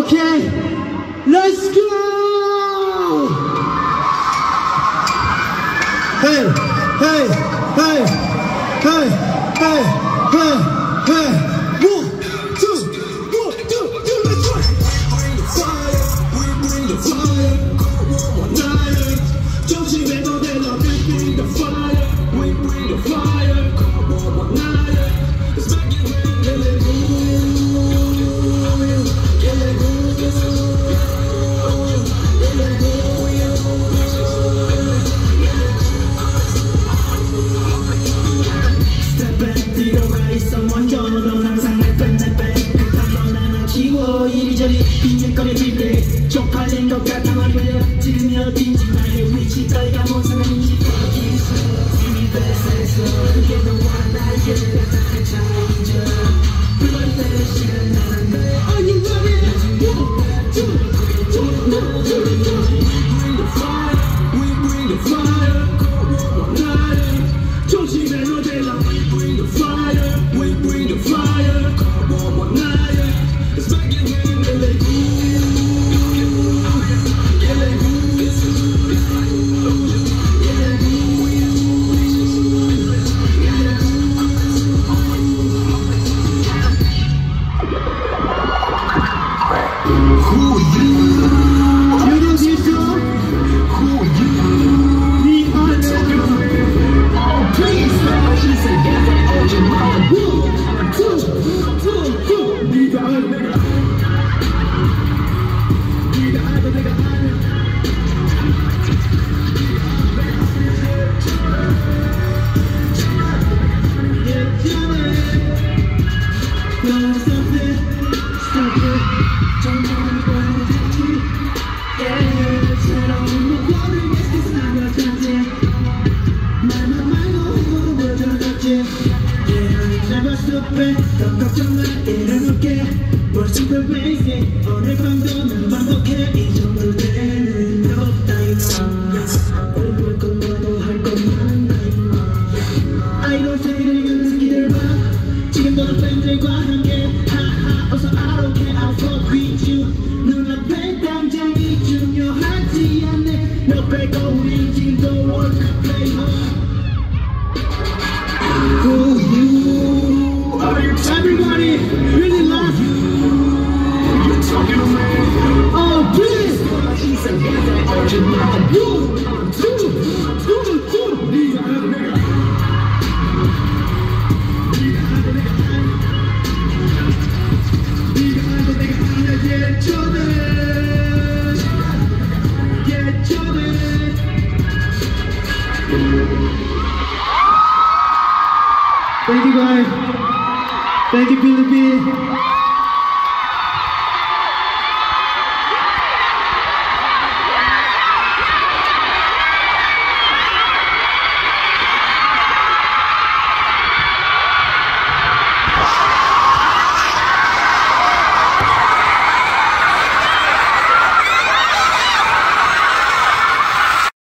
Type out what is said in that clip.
오케이 렛츠 고 헤이 헤이 헤이 헤이 헤이 헤이 헤이 원, 투, 원, 투, 투, let's go. bring the fire, we bring the fire, cold war one night. 정신에 너 때 쪽팔린 것 같아 Who you? Never stop it 더 걱정 마 일어날게 What's the basic 오늘 밤도 난 반복해 이 정도 되는 적 없다 이놈 오늘 건 너도 할 것만 아이돌 세계를 여는 새끼들 봐 지금 너는 팬들과 함께 하하 어서 I don't care I'll fuck with you 눈앞에 당장이 중요하지 않네. 너 빼고 우리 play hard. Who Thank you guys Thank you Philippines